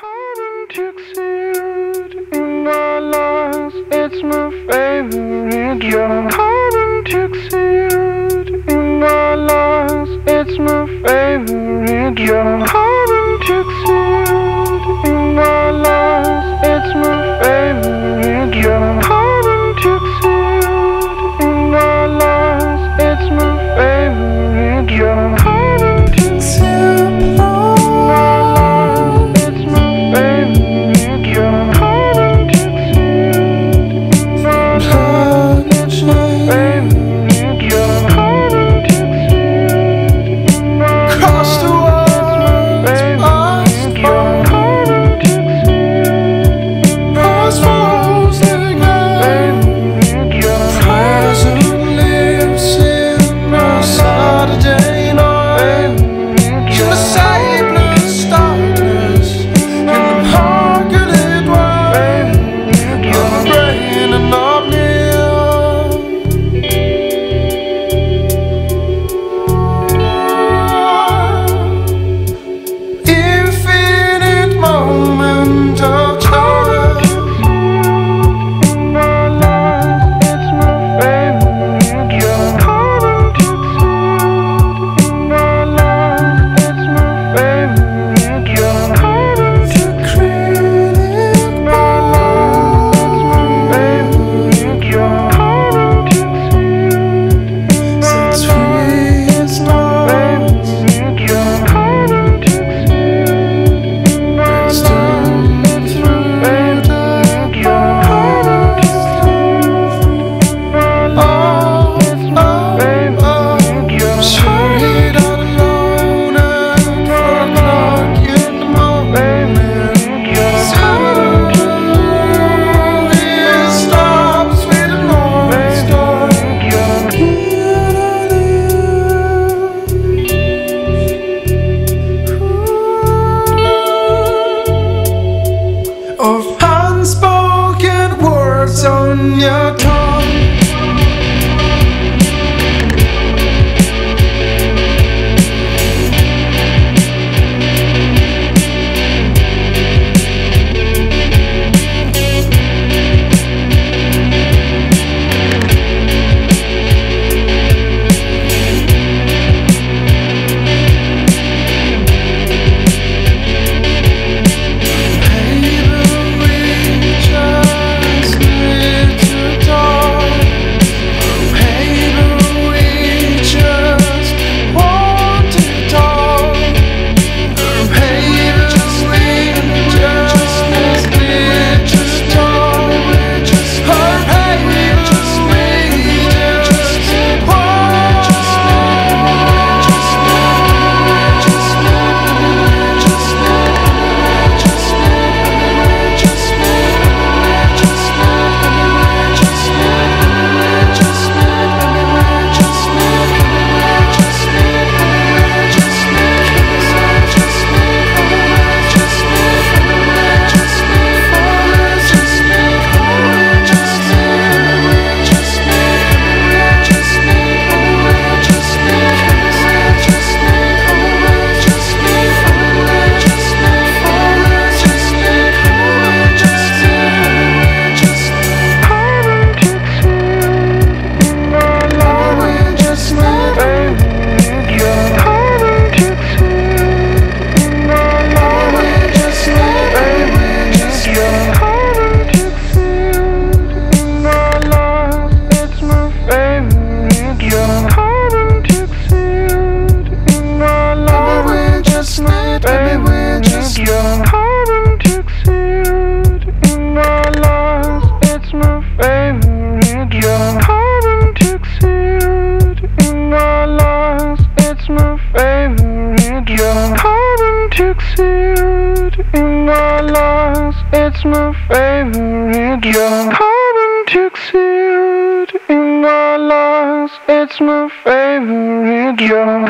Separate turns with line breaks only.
I've been tuxed in my life, it's my favorite drug. I've been tuxed in my life, it's my favorite drug.
your tongue.
my lungs, it's my favorite drug. Carbon dioxide in my lungs, it's my favorite drug.